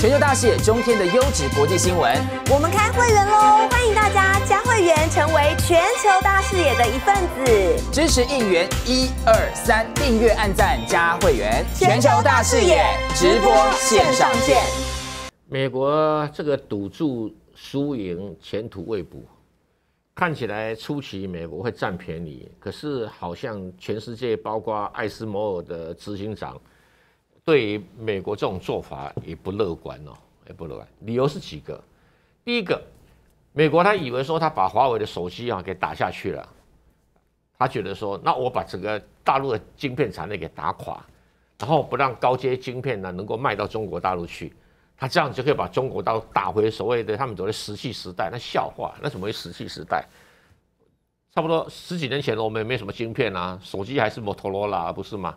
全球大视野，中天的优质国际新闻。我们开会员喽，欢迎大家加会员，成为全球大视野的一份子。支持应援一二三，订阅按赞加会员。全球大视野直播线上见。美国这个赌注输赢，前途未卜。看起来初期美国会占便宜，可是好像全世界，包括艾斯摩尔的执行长。对于美国这种做法也不乐观哦，也不乐观。理由是几个，第一个，美国他以为说他把华为的手机啊给打下去了，他觉得说，那我把整个大陆的晶片产业给打垮，然后不让高阶晶片呢能够卖到中国大陆去，他这样就可以把中国大陆打回所谓的他们所谓石器时代。那笑话，那什么石器时代？差不多十几年前我们也没什么晶片啊，手机还是摩托罗拉，不是吗？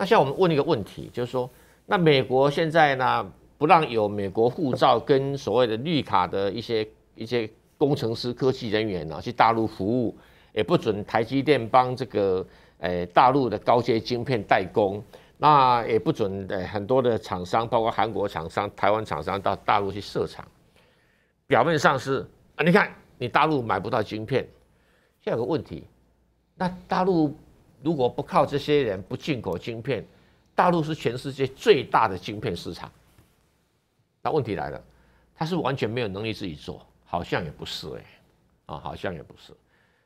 那像我们问一个问题，就是说，那美国现在呢，不让有美国护照跟所谓的绿卡的一些一些工程师、科技人员呢去大陆服务，也不准台积电帮这个诶大陆的高阶晶片代工，那也不准诶很多的厂商，包括韩国厂商、台湾厂商到大陆去设厂。表面上是啊，你看你大陆买不到晶片，现在有个问题，那大陆。如果不靠这些人，不进口晶片，大陆是全世界最大的晶片市场。那问题来了，他是完全没有能力自己做，好像也不是哎，啊，好像也不是。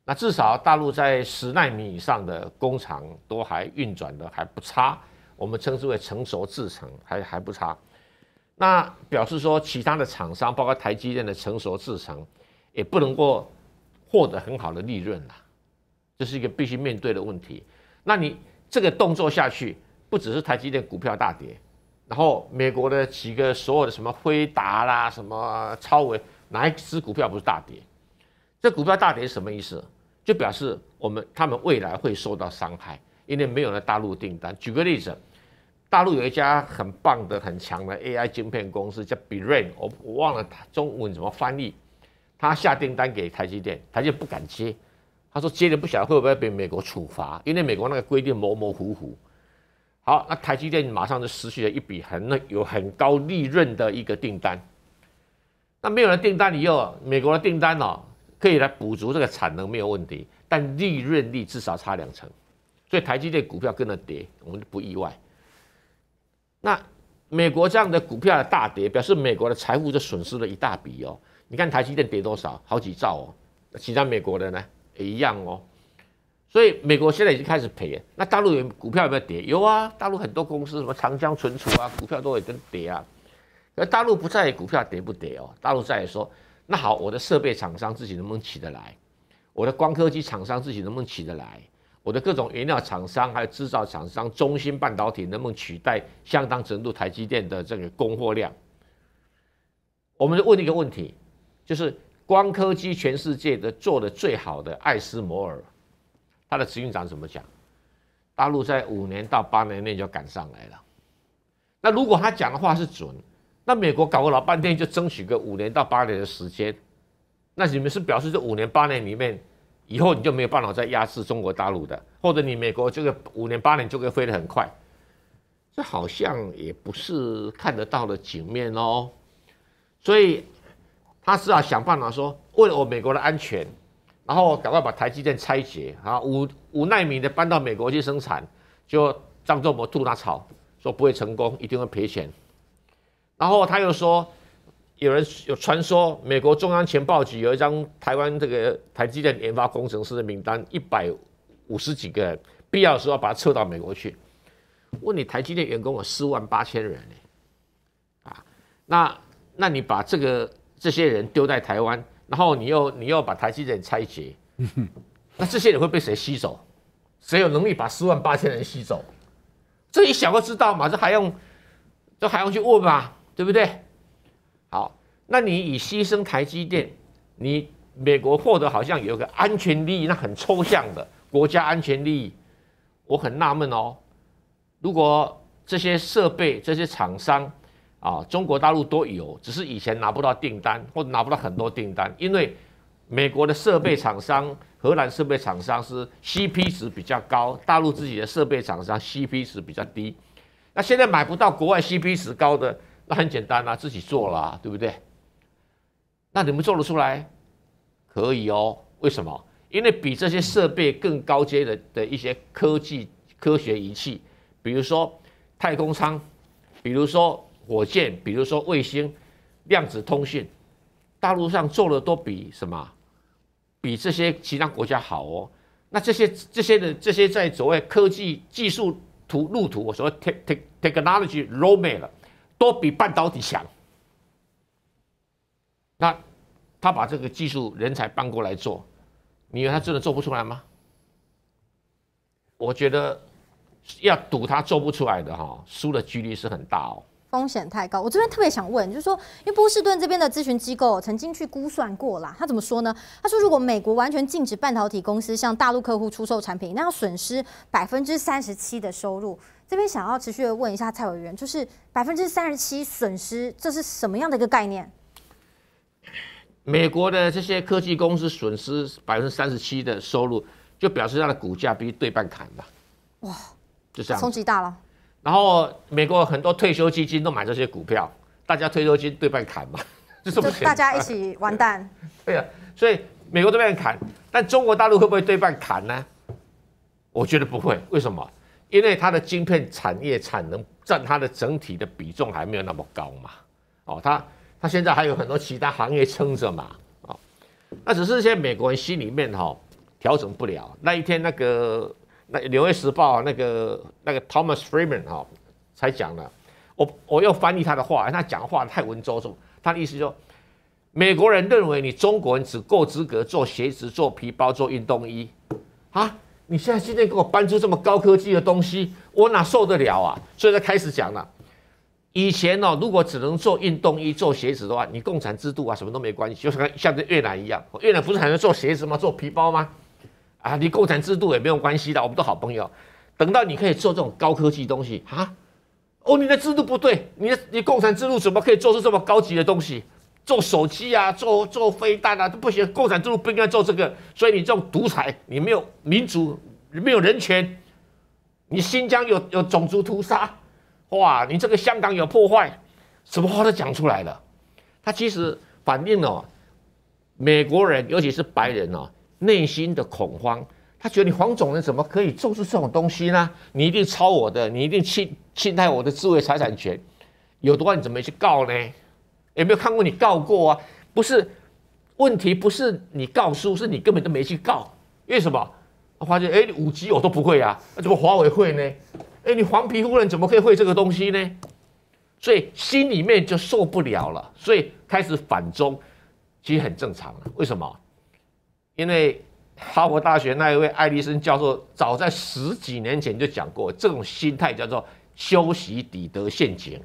那至少大陆在十纳米以上的工厂都还运转的还不差，我们称之为成熟制程，还还不差。那表示说，其他的厂商，包括台积电的成熟制程，也不能够获得很好的利润了。这是一个必须面对的问题。那你这个动作下去，不只是台积电股票大跌，然后美国的几个所有的什么辉达啦、什么超微，哪一只股票不是大跌？这股票大跌是什么意思？就表示我们他们未来会受到伤害，因为没有了大陆订单。举个例子，大陆有一家很棒的、很强的 AI 晶片公司叫 BRAIN，我我忘了中文怎么翻译，他下订单给台积电，台积电不敢接。他说接着不晓得会不会被美国处罚，因为美国那个规定模模糊糊。好，那台积电马上就失去了一笔很有很高利润的一个订单。那没有了订单以后，美国的订单哦可以来补足这个产能没有问题，但利润率至少差两成，所以台积电股票跟着跌，我们不意外。那美国这样的股票的大跌，表示美国的财富就损失了一大笔哦。你看台积电跌多少，好几兆哦，其他美国的呢？一样哦，所以美国现在已经开始赔。那大陆有股票有没有跌？有啊，大陆很多公司什么长江存储啊，股票都有跟跌啊。而大陆不在意股票跌不跌哦，大陆在意说，那好，我的设备厂商自己能不能起得来？我的光科技厂商自己能不能起得来？我的各种原料厂商还有制造厂商，中芯半导体能不能取代相当程度台积电的这个供货量？我们就问一个问题，就是。光科技全世界的做的最好的艾斯摩尔，他的执行长怎么讲？大陆在五年到八年内就赶上来了。那如果他讲的话是准，那美国搞个老半天就争取个五年到八年的时间，那你们是表示这五年八年里面，以后你就没有办法再压制中国大陆的，或者你美国这个五年八年就可以飞得很快？这好像也不是看得到的景面哦，所以。他是啊想办法说，为了我美国的安全，然后赶快把台积电拆解啊，五五纳米的搬到美国去生产，就张忠谋吐他槽，说不会成功，一定会赔钱。然后他又说，有人有传说，美国中央情报局有一张台湾这个台积电研发工程师的名单，一百五十几个人，必要的时候把他撤到美国去。问你，台积电员工有四万八千人呢，啊，那那你把这个。这些人丢在台湾，然后你又你又把台积电拆解，那这些人会被谁吸走？谁有能力把四万八千人吸走？这一想就知道嘛，这还用这还用去问吗？对不对？好，那你以牺牲台积电，你美国获得好像有个安全利益，那很抽象的国家安全利益，我很纳闷哦。如果这些设备、这些厂商，啊，中国大陆都有，只是以前拿不到订单，或者拿不到很多订单，因为美国的设备厂商、荷兰设备厂商是 CP 值比较高，大陆自己的设备厂商 CP 值比较低。那现在买不到国外 CP 值高的那很简单啊，自己做啦，对不对？那你们做得出来？可以哦。为什么？因为比这些设备更高阶的的一些科技科学仪器，比如说太空舱，比如说火箭，比如说卫星、量子通讯，大陆上做的都比什么？比这些其他国家好哦。那这些这些的这些在所谓科技技术图路途，我所谓 tech technology roadmap 了，都比半导体强。那他把这个技术人才搬过来做，你以为他真的做不出来吗？我觉得要赌他做不出来的哈，输的几率是很大哦。风险太高。我这边特别想问，就是说，因为波士顿这边的咨询机构曾经去估算过啦，他怎么说呢？他说，如果美国完全禁止半导体公司向大陆客户出售产品，那要损失百分之三十七的收入。这边想要持续的问一下蔡委员，就是百分之三十七损失，这是什么样的一个概念？美国的这些科技公司损失百分之三十七的收入，就表示它的股价必须对半砍吧？哇，就这样，冲击大了。然后美国很多退休基金都买这些股票，大家退休金对半砍嘛，就这么大家一起完蛋。对啊，所以美国对半砍，但中国大陆会不会对半砍呢？我觉得不会，为什么？因为它的晶片产业产能占它的整体的比重还没有那么高嘛。哦，它。它现在还有很多其他行业撑着嘛，哦，那只是现在美国人心里面哈调整不了。那一天那个那《纽约时报》那个那个 Thomas Friedman 哈才讲了，我我又翻译他的话，他讲话太文绉绉。他的意思说，美国人认为你中国人只够资格做鞋子、做皮包、做运动衣啊，你现在今天给我搬出这么高科技的东西，我哪受得了啊？所以他开始讲了。以前呢，如果只能做运动衣、做鞋子的话，你共产制度啊，什么都没关系，就是跟像这越南一样，越南不是还能做鞋子吗？做皮包吗？啊，你共产制度也没有关系的，我们都好朋友。等到你可以做这种高科技东西啊，哦，你的制度不对，你的你共产制度怎么可以做出这么高级的东西？做手机啊，做做飞弹啊都不行，共产制度不应该做这个，所以你这种独裁，你没有民主，没有人权，你新疆有有种族屠杀。哇，你这个香港有破坏，什么话都讲出来了。他其实反映了美国人，尤其是白人哦，内心的恐慌。他觉得你黄种人怎么可以做出这种东西呢？你一定抄我的，你一定侵侵害我的智慧财产权。有的话你怎么去告呢？有没有看过你告过啊？不是，问题不是你告诉，是你根本都没去告。为什么？我发现，哎，五 G 我都不会啊，那怎么华为会呢？哎，你黄皮肤人怎么可以会这个东西呢？所以心里面就受不了了，所以开始反中，其实很正常为什么？因为哈佛大学那一位艾利森教授早在十几年前就讲过，这种心态叫做修习底德陷阱。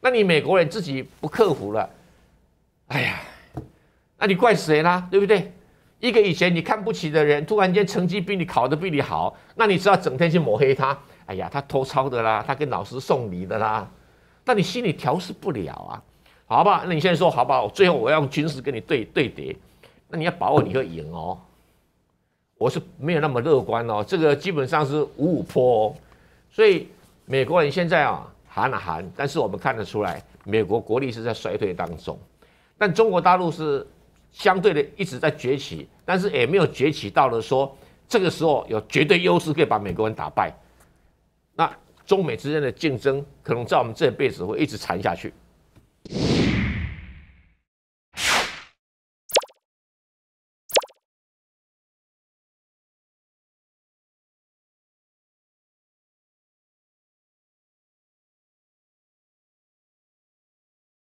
那你美国人自己不克服了，哎呀，那你怪谁呢？对不对？一个以前你看不起的人，突然间成绩比你考的比你好，那你只要整天去抹黑他。哎呀，他偷抄的啦，他跟老师送礼的啦，但你心里调试不了啊，好吧？那你现在说好不好？最后我要用军事跟你对对叠，那你要把握你会赢哦。我是没有那么乐观哦，这个基本上是五五坡哦。所以美国人现在啊喊了喊，但是我们看得出来，美国国力是在衰退当中，但中国大陆是相对的一直在崛起，但是也没有崛起到了说这个时候有绝对优势可以把美国人打败。那中美之间的竞争，可能在我们这辈子会一直缠下去。